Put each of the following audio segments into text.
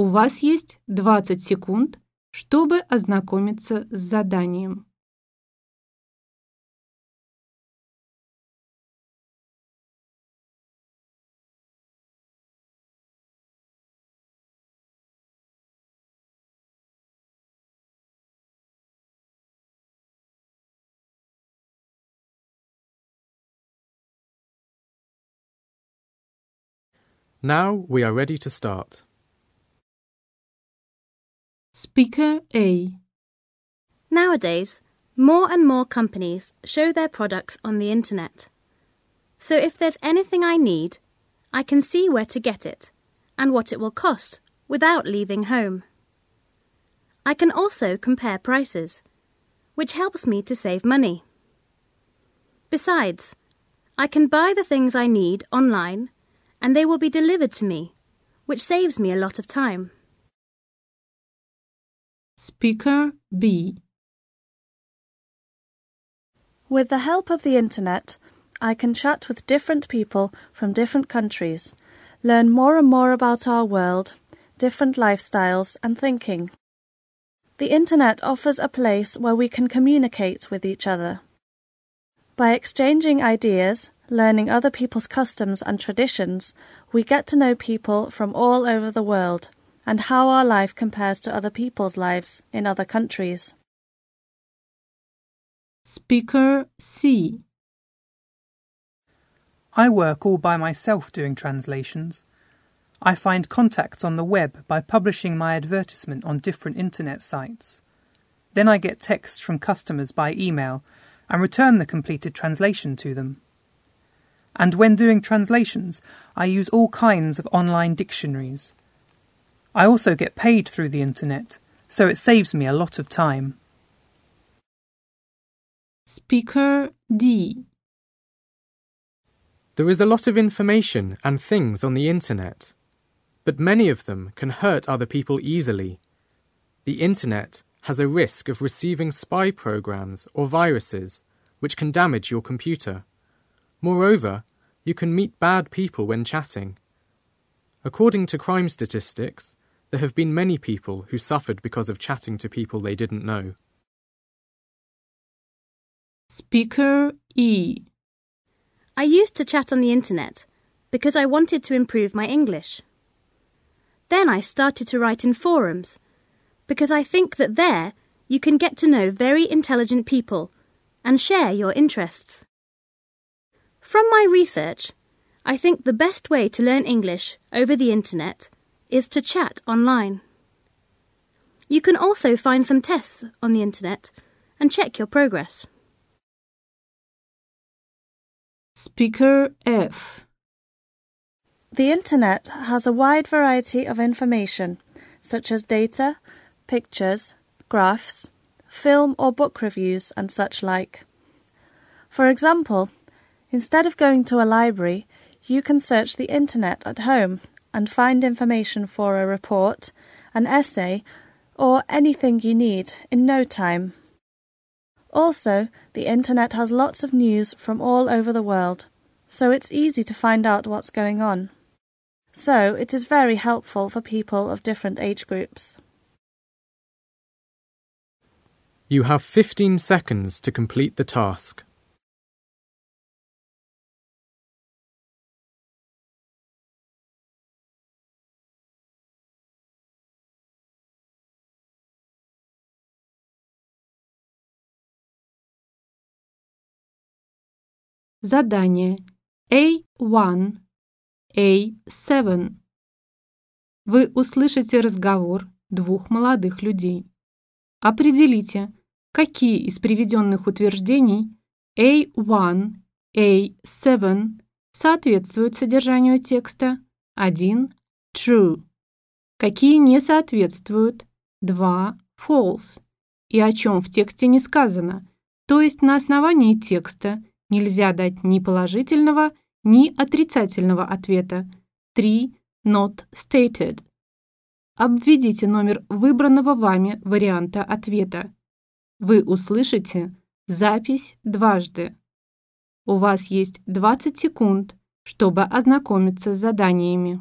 У вас есть 20 секунд, чтобы ознакомиться с заданием. Now we are ready to start. Speaker A. Nowadays, more and more companies show their products on the internet. So if there's anything I need, I can see where to get it and what it will cost without leaving home. I can also compare prices, which helps me to save money. Besides, I can buy the things I need online and they will be delivered to me, which saves me a lot of time. Speaker B. With the help of the internet, I can chat with different people from different countries, learn more and more about our world, different lifestyles, and thinking. The internet offers a place where we can communicate with each other. By exchanging ideas, learning other people's customs and traditions, we get to know people from all over the world and how our life compares to other people's lives in other countries. Speaker C. I work all by myself doing translations. I find contacts on the web by publishing my advertisement on different internet sites. Then I get texts from customers by email and return the completed translation to them. And when doing translations, I use all kinds of online dictionaries. I also get paid through the internet, so it saves me a lot of time. Speaker D. There is a lot of information and things on the internet, but many of them can hurt other people easily. The internet has a risk of receiving spy programs or viruses which can damage your computer. Moreover, you can meet bad people when chatting. According to crime statistics, there have been many people who suffered because of chatting to people they didn't know. Speaker E. I used to chat on the internet because I wanted to improve my English. Then I started to write in forums because I think that there you can get to know very intelligent people and share your interests. From my research, I think the best way to learn English over the internet is to chat online. You can also find some tests on the internet and check your progress. Speaker F. The internet has a wide variety of information, such as data, pictures, graphs, film or book reviews, and such like. For example, instead of going to a library, you can search the internet at home and find information for a report, an essay, or anything you need in no time. Also, the internet has lots of news from all over the world, so it's easy to find out what's going on. So, it is very helpful for people of different age groups. You have 15 seconds to complete the task. Задание A1, A7. Вы услышите разговор двух молодых людей. Определите, какие из приведенных утверждений A1, A7 соответствуют содержанию текста 1. True. Какие не соответствуют 2. False. И о чем в тексте не сказано, то есть на основании текста Нельзя дать ни положительного, ни отрицательного ответа. 3. Not stated. Обведите номер выбранного вами варианта ответа. Вы услышите запись дважды. У вас есть 20 секунд, чтобы ознакомиться с заданиями.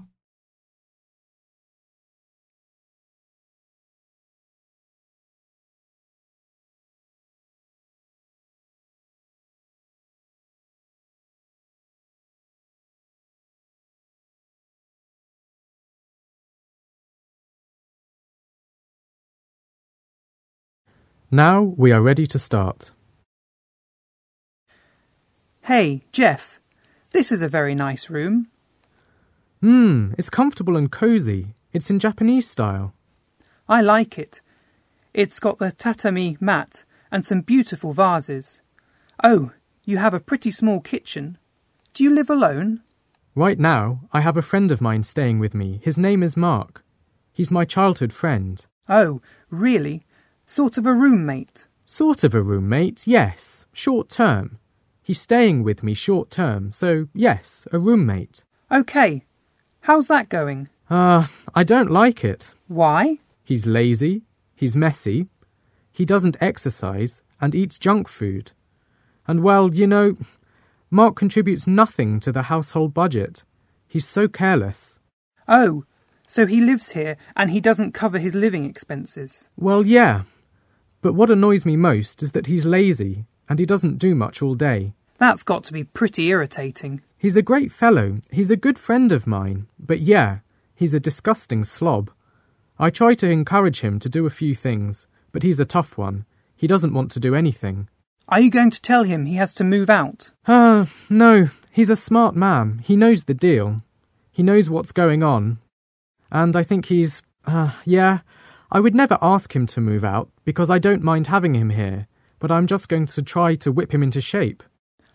Now we are ready to start. Hey, Jeff, this is a very nice room. Hmm, it's comfortable and cozy. It's in Japanese style. I like it. It's got the tatami mat and some beautiful vases. Oh, you have a pretty small kitchen. Do you live alone? Right now, I have a friend of mine staying with me. His name is Mark. He's my childhood friend. Oh, really? Sort of a roommate. Sort of a roommate, yes. Short term. He's staying with me short term, so yes, a roommate. Okay. How's that going? Ah, uh, I don't like it. Why? He's lazy, he's messy, he doesn't exercise, and eats junk food. And well, you know, Mark contributes nothing to the household budget. He's so careless. Oh, so he lives here and he doesn't cover his living expenses? Well, yeah. But what annoys me most is that he's lazy and he doesn't do much all day. That's got to be pretty irritating. He's a great fellow. He's a good friend of mine. But yeah, he's a disgusting slob. I try to encourage him to do a few things, but he's a tough one. He doesn't want to do anything. Are you going to tell him he has to move out? Ah, uh, no. He's a smart man. He knows the deal. He knows what's going on. And I think he's. Uh, yeah. I would never ask him to move out because I don't mind having him here, but I'm just going to try to whip him into shape.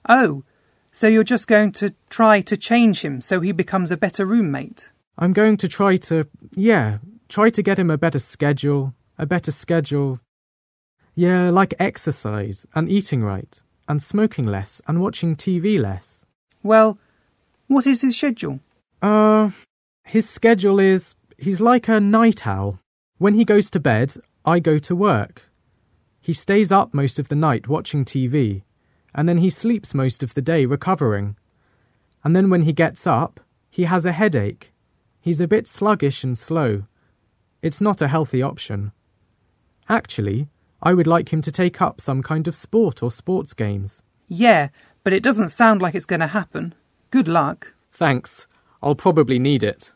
Oh, so you're just going to try to change him so he becomes a better roommate? I'm going to try to, yeah, try to get him a better schedule, a better schedule. Yeah, like exercise and eating right and smoking less and watching TV less. Well, what is his schedule? Uh, his schedule is he's like a night owl. When he goes to bed, I go to work. He stays up most of the night watching TV, and then he sleeps most of the day recovering. And then when he gets up, he has a headache. He's a bit sluggish and slow. It's not a healthy option. Actually, I would like him to take up some kind of sport or sports games. Yeah, but it doesn't sound like it's going to happen. Good luck. Thanks. I'll probably need it.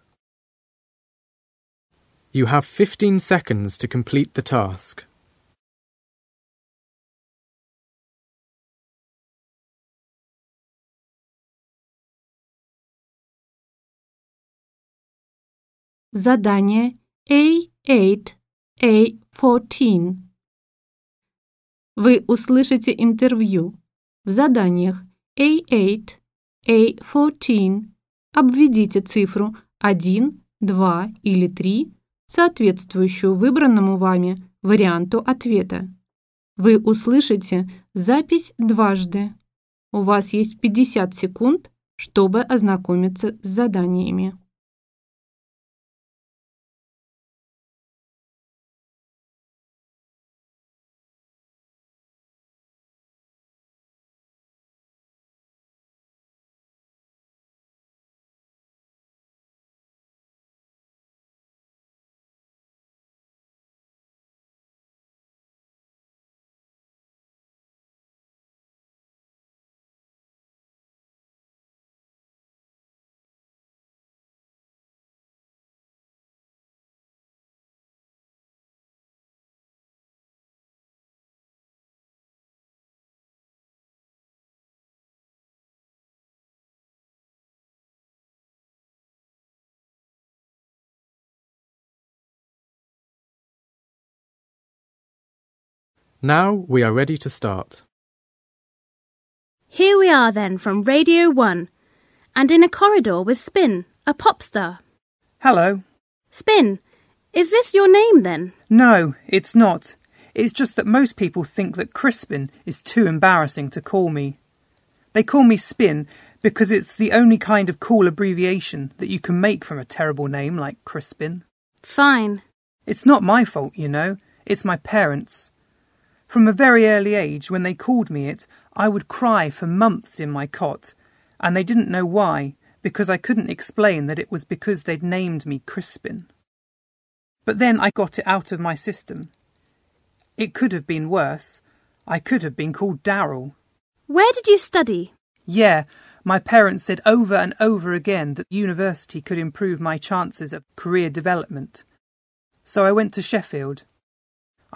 You have 15 seconds to complete the task. Задание A8, A14. Вы услышите интервью. В заданиях A8, A14 обведите цифру 1, 2 или 3, соответствующую выбранному вами варианту ответа. Вы услышите запись дважды. У вас есть 50 секунд, чтобы ознакомиться с заданиями. Now we are ready to start. Here we are then from Radio 1, and in a corridor with Spin, a pop star. Hello. Spin, is this your name then? No, it's not. It's just that most people think that Crispin is too embarrassing to call me. They call me Spin because it's the only kind of cool abbreviation that you can make from a terrible name like Crispin. Fine. It's not my fault, you know. It's my parents'. From a very early age, when they called me it, I would cry for months in my cot, and they didn't know why, because I couldn't explain that it was because they'd named me Crispin. But then I got it out of my system. It could have been worse. I could have been called Darrell. Where did you study? Yeah, my parents said over and over again that university could improve my chances of career development. So I went to Sheffield.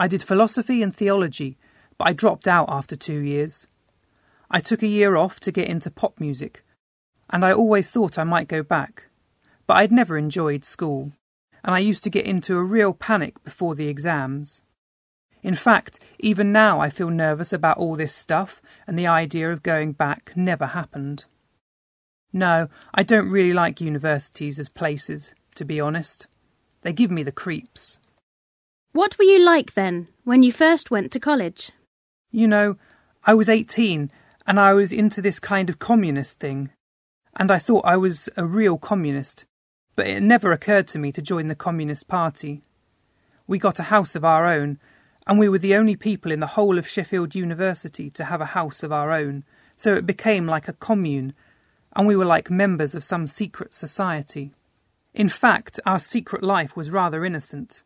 I did philosophy and theology, but I dropped out after two years. I took a year off to get into pop music, and I always thought I might go back, but I'd never enjoyed school, and I used to get into a real panic before the exams. In fact, even now I feel nervous about all this stuff, and the idea of going back never happened. No, I don't really like universities as places, to be honest. They give me the creeps. What were you like then, when you first went to college? You know, I was 18 and I was into this kind of communist thing. And I thought I was a real communist, but it never occurred to me to join the Communist Party. We got a house of our own, and we were the only people in the whole of Sheffield University to have a house of our own, so it became like a commune, and we were like members of some secret society. In fact, our secret life was rather innocent.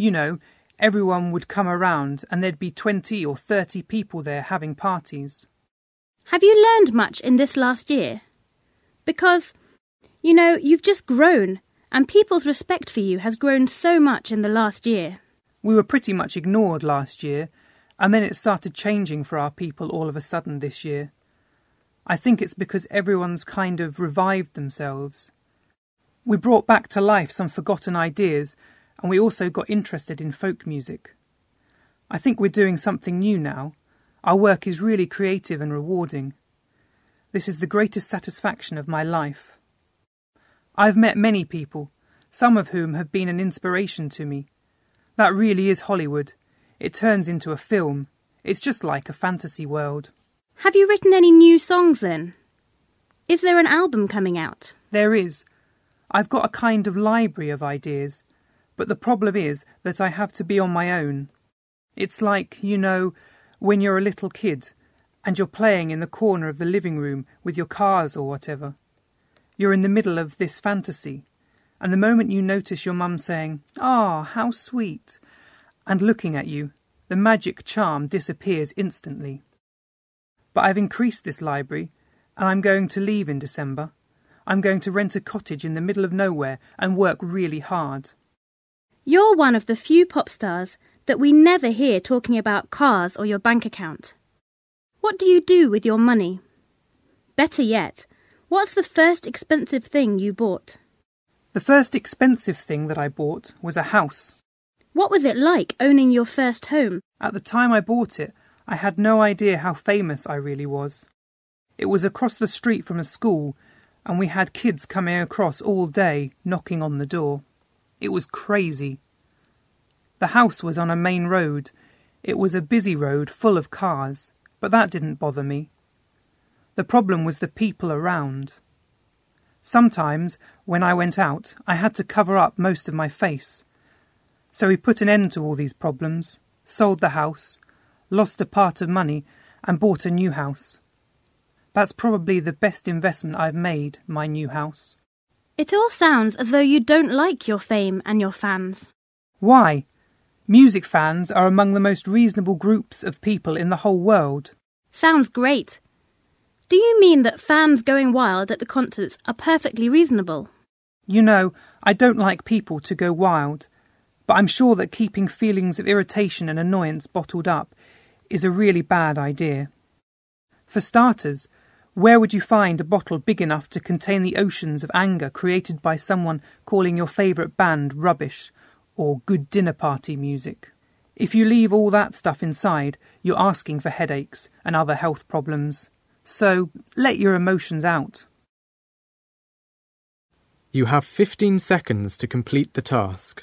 You know, everyone would come around and there'd be 20 or 30 people there having parties. Have you learned much in this last year? Because, you know, you've just grown, and people's respect for you has grown so much in the last year. We were pretty much ignored last year, and then it started changing for our people all of a sudden this year. I think it's because everyone's kind of revived themselves. We brought back to life some forgotten ideas and we also got interested in folk music. I think we're doing something new now. Our work is really creative and rewarding. This is the greatest satisfaction of my life. I've met many people, some of whom have been an inspiration to me. That really is Hollywood. It turns into a film. It's just like a fantasy world. Have you written any new songs then? Is there an album coming out? There is. I've got a kind of library of ideas, but the problem is that I have to be on my own. It's like, you know, when you're a little kid and you're playing in the corner of the living room with your cars or whatever. You're in the middle of this fantasy, and the moment you notice your mum saying, Ah, how sweet, and looking at you, the magic charm disappears instantly. But I've increased this library, and I'm going to leave in December. I'm going to rent a cottage in the middle of nowhere and work really hard. You're one of the few pop stars that we never hear talking about cars or your bank account. What do you do with your money? Better yet, what's the first expensive thing you bought? The first expensive thing that I bought was a house. What was it like owning your first home? At the time I bought it, I had no idea how famous I really was. It was across the street from a school, and we had kids coming across all day knocking on the door. It was crazy. The house was on a main road. It was a busy road full of cars, but that didn't bother me. The problem was the people around. Sometimes, when I went out, I had to cover up most of my face. So we put an end to all these problems, sold the house, lost a part of money, and bought a new house. That's probably the best investment I've made, my new house. It all sounds as though you don't like your fame and your fans. Why? Music fans are among the most reasonable groups of people in the whole world. Sounds great. Do you mean that fans going wild at the concerts are perfectly reasonable? You know, I don't like people to go wild, but I'm sure that keeping feelings of irritation and annoyance bottled up is a really bad idea. For starters, where would you find a bottle big enough to contain the oceans of anger created by someone calling your favourite band rubbish or good dinner party music? If you leave all that stuff inside, you're asking for headaches and other health problems. So let your emotions out. You have 15 seconds to complete the task.